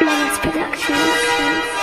Moments Productions.